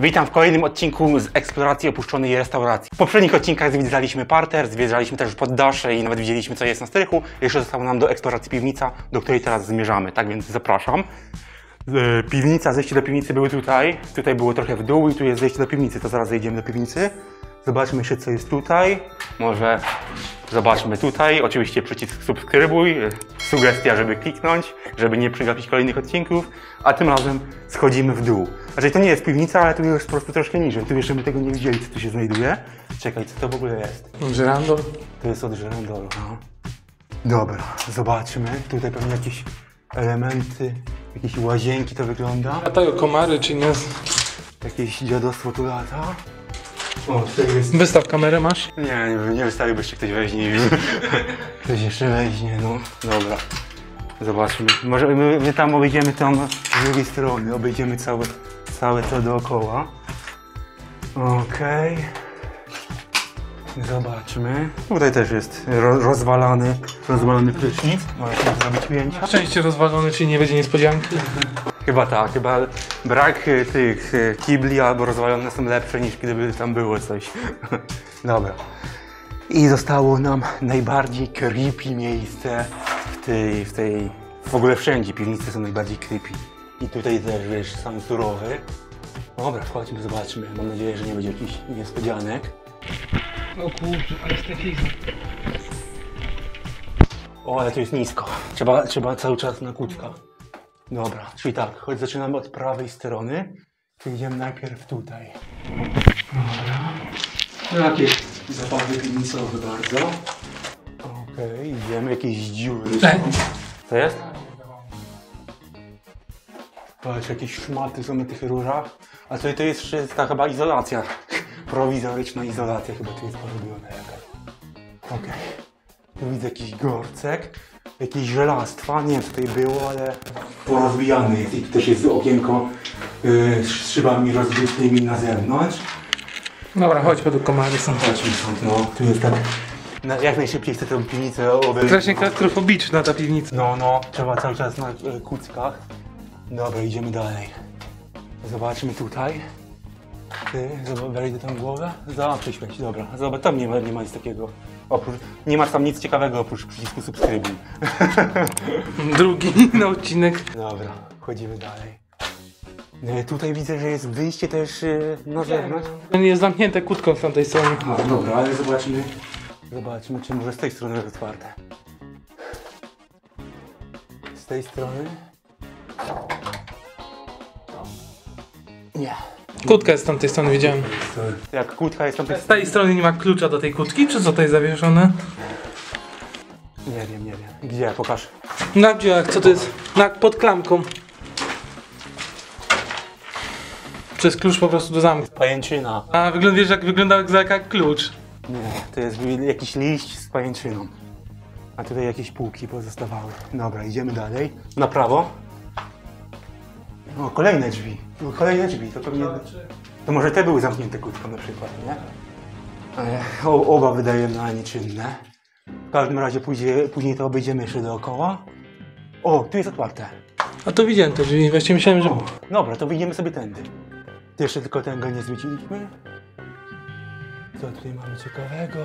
Witam w kolejnym odcinku z eksploracji opuszczonej restauracji. W poprzednich odcinkach zwiedzaliśmy parter, zwiedzaliśmy też poddasze i nawet widzieliśmy co jest na strychu. Jeszcze zostało nam do eksploracji piwnica, do której teraz zmierzamy, tak więc zapraszam. E, Piwnica, zejście do piwnicy były tutaj, tutaj było trochę w dół i tu jest zejście do piwnicy, to zaraz zejdziemy do piwnicy. Zobaczmy jeszcze co jest tutaj, może zobaczmy tutaj, oczywiście przycisk subskrybuj, e, sugestia, żeby kliknąć, żeby nie przegapić kolejnych odcinków, a tym razem schodzimy w dół. Znaczy to nie jest piwnica, ale tu jest po prostu troszkę niżej, tu jeszcze my tego nie widzieli co tu się znajduje. Czekaj, co to w ogóle jest? Żyrandol? To jest od żyrandolu, no. Dobra, zobaczmy, tutaj pewnie jakieś elementy, jakieś łazienki to wygląda. Latają komary, czy nie? Jakieś dziadostwo tu lata. O, tutaj jest... Wystaw kamerę masz? Nie, nie, nie wystawiłbyś, czy ktoś weźmie Ktoś jeszcze weźmie, no. Dobra. Zobaczmy. Może my, my tam obejdziemy tam z drugiej strony, obejdziemy całe, całe to dookoła. Okej. Zobaczmy. Tutaj też jest ro, rozwalany, rozwalony prysznic. Możemy zrobić ujęcia. Szczęście rozwalony, czyli nie będzie niespodzianki. Chyba tak, chyba brak y, tych y, kibli albo rozwalone są lepsze niż gdyby tam było coś. Dobra. I zostało nam najbardziej creepy miejsce w tej, w tej, w ogóle wszędzie piwnice są najbardziej creepy. I tutaj też, wiesz, sam surowy. Dobra, wchodźmy, zobaczmy. Mam nadzieję, że nie będzie jakichś niespodzianek. O kurczę, ale stefizm. O, ale to jest nisko. Trzeba, trzeba cały czas na kłódka. Dobra, czyli tak, choć zaczynamy od prawej strony, to idziemy najpierw tutaj. Dobra. Takie zapachy piwnicowe bardzo. Okej, idziemy, jakieś dziury. Ej. Co jest? Patrz, jakieś szmaty są na tych rurach. A tutaj to jest ta chyba izolacja. Prowizoryczna izolacja chyba tu jest porobiona jakaś. Okej. Tu widzę jakiś gorcek, jakieś żelastwa, nie wiem co tutaj było, ale porozbijany jest i tu też jest okienko yy, z szybami rozbitnymi na zewnątrz. Dobra, chodź, bo tu komary są. Chodźmy stąd, no. Tu jest tak, na, jak najszybciej chcę tę piwnicę obejrzeć. Strasznie klaustrofobiczna ta piwnica. No, no, trzeba cały czas na e, kuckach. Dobra, idziemy dalej. Zobaczmy tutaj. Ty, zobacz, wejdę tam głowę. Za, przyświeć, dobra. Zobacz, tam nie ma, nie ma nic takiego. Oprócz, nie masz tam nic ciekawego oprócz przycisku subskrybuj. Drugi na odcinek. Dobra, chodzimy dalej. E, Tutaj widzę, że jest wyjście też e, na zewnątrz. Jest zamknięte kłódką z tamtej strony. No, dobra, ale zobaczmy. Zobaczmy, czy może z tej strony jest otwarte. Z tej strony? Nie. Kłódka jest z tamtej strony, widziałem. Jak kłódka jest tam... Z tej strony nie ma klucza do tej kłódki, czy co to jest zawieszone? Nie wiem, nie wiem. Gdzie? Pokaż. Na gdzie, jak co to jest? Na, pod klamką. To jest klucz po prostu do zamku. Pajęczyna. A wygląda, wiesz jak wygląda jak, jak klucz. Nie, to jest jakiś liść z pajęczyną. A tutaj jakieś półki pozostawały. Dobra, idziemy dalej. Na prawo. O, kolejne drzwi. No, kolejne drzwi, to pewnie... To może te były zamknięte kłódką na przykład, nie? Ale o, oba wydaje na nieczynne. W każdym razie później, później to obejdziemy jeszcze dookoła. O, tu jest otwarte. A to widziałem te drzwi, właściwie myślałem, że... O, dobra, to wyjdziemy sobie tędy. To jeszcze tylko tego nie zwiedziliśmy. Co tutaj mamy ciekawego?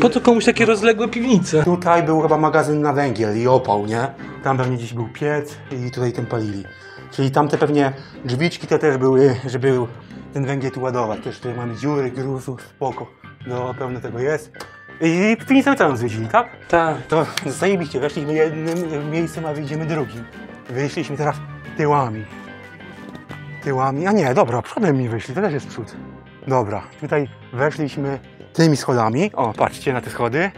Po co komuś takie rozległe piwnice? Tutaj był chyba magazyn na węgiel i opał, nie? Tam pewnie gdzieś był piec i tutaj ten palili. Czyli tamte pewnie drzwiczki to też były, żeby ten węgiel tu ładować. Też tutaj mamy dziury, gruzów, spoko. No, pełno tego jest. I piwnicę całą zwiedzili, tak? Tak. To zajebiście, weszliśmy jednym miejscem, a wyjdziemy drugim. Wyszliśmy teraz tyłami. Tyłami, a nie, dobra, przodem mi wyszli, to też jest przód. Dobra, tutaj weszliśmy tymi schodami. O, patrzcie na te schody.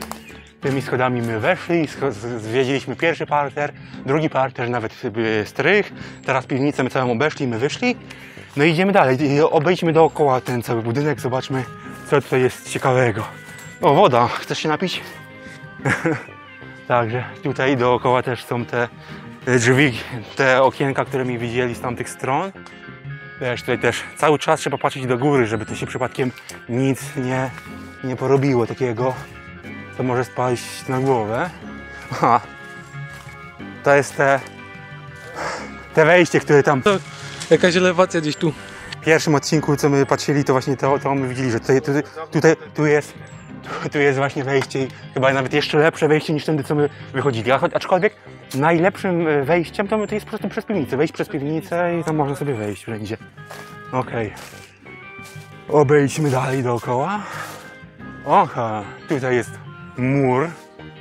Tymi schodami my weszli, zwiedziliśmy pierwszy parter, drugi parter, nawet strych. Teraz piwnicę my całą obeszli, my wyszli. No i idziemy dalej. Obejdźmy dookoła ten cały budynek, zobaczmy, co tutaj jest ciekawego. O, woda. Chcesz się napić? Także tutaj dookoła też są te drzwi, te okienka, które mi widzieli z tamtych stron. Wiesz, tutaj też cały czas trzeba patrzeć do góry, żeby tu się przypadkiem nic nie, nie porobiło takiego, co może spaść na głowę. Aha. To jest te, te wejście, które tam... To jakaś elewacja gdzieś tu. w pierwszym odcinku, co my patrzyli, to właśnie to, to my widzieli, że tutaj, tutaj, tutaj tu jest tu jest właśnie wejście i chyba nawet jeszcze lepsze wejście niż tędy, co my wychodzili. Aczkolwiek najlepszym e, wejściem to, to jest po prostu przez piwnicę. Wejść przez piwnicę i tam można sobie wejść wszędzie. Okej. Obejdźmy dalej dookoła. Oha, tutaj jest mur,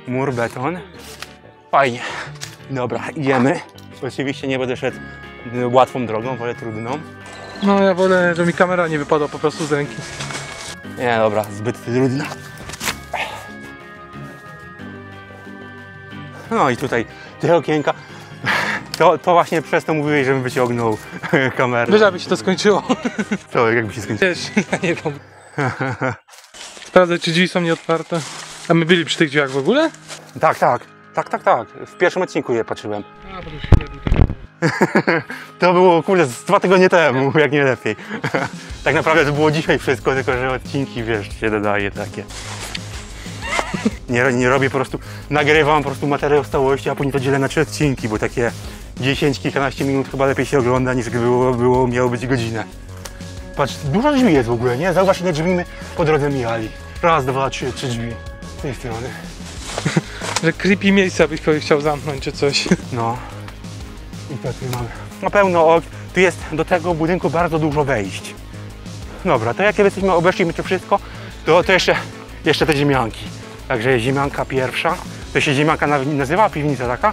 mur beton. Fajnie. Dobra, idziemy. Oczywiście nie będę szedł y, łatwą drogą, wolę trudną. No ja wolę, że mi kamera nie wypadła po prostu z ręki. Nie, dobra, zbyt trudna. No i tutaj te okienka. To, to właśnie przez to mówiłeś, żebym wyciągnął kamerę. Wiesz, aby się to skończyło. Co, jakby się skończyło? Wiesz, ja nie wiem. Sprawdzę, czy drzwi są nieotwarte. A my byli przy tych drzwiach w ogóle? Tak, tak. Tak, tak, tak. W pierwszym odcinku je patrzyłem. A, bo to To było kurde z dwa tygodnie temu, jak nie lepiej. tak naprawdę to było dzisiaj wszystko, tylko że odcinki, wiesz, się dodaje takie. Nie, nie robię po prostu, nagrywam po prostu materiał w całości, a później to dzielę na trzy odcinki, bo takie 10, kilkanaście minut chyba lepiej się ogląda niż gdyby było, było miało być godzinę. Patrz, dużo drzwi jest w ogóle, nie? Zauważ ile drzwi my po drodze mijali. Raz, dwa, trzy, trzy drzwi. Z tej strony. Że creepy miejsca byś kogoś chciał zamknąć czy coś. No. I to tu mamy. Na pełno ok. Tu jest do tego budynku bardzo dużo wejść. Dobra, to jak jesteśmy obeszliśmy to wszystko, to, to jeszcze, jeszcze te ziemianki. Także ziemianka pierwsza. To się ziemianka nazywa? Piwnica taka?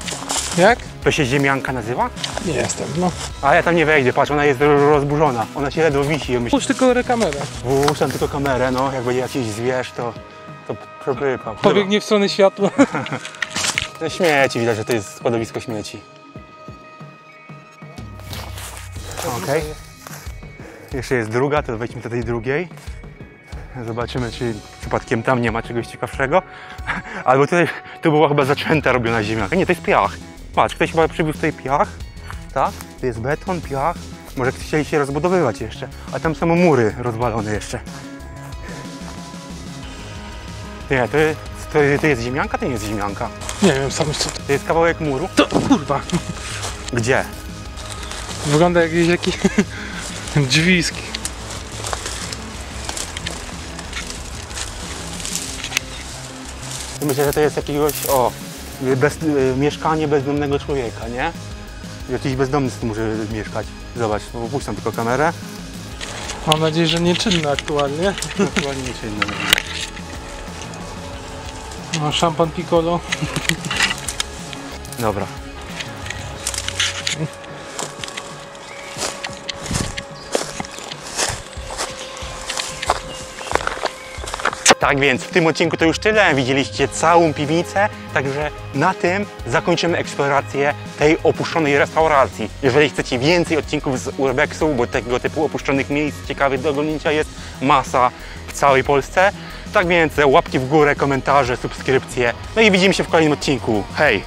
Jak? To się ziemianka nazywa? Nie jestem, no. A ja tam nie wejdę, patrz, ona jest rozburzona. Ona się ledwo wisi. Ja myślę, Puść tylko kamerę. włóżam tylko kamerę, no. Jak będzie jakiś zwierz, to, to przepypam. Pobiegnie w stronę światła. Te śmieci, widać, że to jest składowisko śmieci. Okej. Jeszcze jest druga, to wejdźmy do tej drugiej. Zobaczymy, czy przypadkiem tam nie ma czegoś ciekawszego. Albo tutaj, tu była chyba zaczęta robiona ziemia. Nie, to jest piach. Patrz, ktoś chyba przywiózł tutaj piach. Tak? Tu jest beton, piach. Może chcieli się rozbudowywać jeszcze. A tam są mury rozwalone jeszcze. Nie, to jest, to, to jest ziemianka? To nie jest ziemianka. Nie wiem sam co to. To jest kawałek muru. To kurwa. Gdzie? Wygląda jak jakieś jakieś Myślę, że to jest jakiegoś, o, bez, mieszkanie bezdomnego człowieka, nie? Jakiś bezdomny tu może mieszkać. Zobacz, no, puszczam tylko kamerę. Mam nadzieję, że nieczynne aktualnie. Chyba nie jest inne. No, szampan piccolo. Dobra. Tak więc w tym odcinku to już tyle. Widzieliście całą piwnicę, także na tym zakończymy eksplorację tej opuszczonej restauracji. Jeżeli chcecie więcej odcinków z Urbexu, bo tego typu opuszczonych miejsc ciekawych do oglądnięcia jest masa w całej Polsce, tak więc łapki w górę, komentarze, subskrypcje. No i widzimy się w kolejnym odcinku. Hej!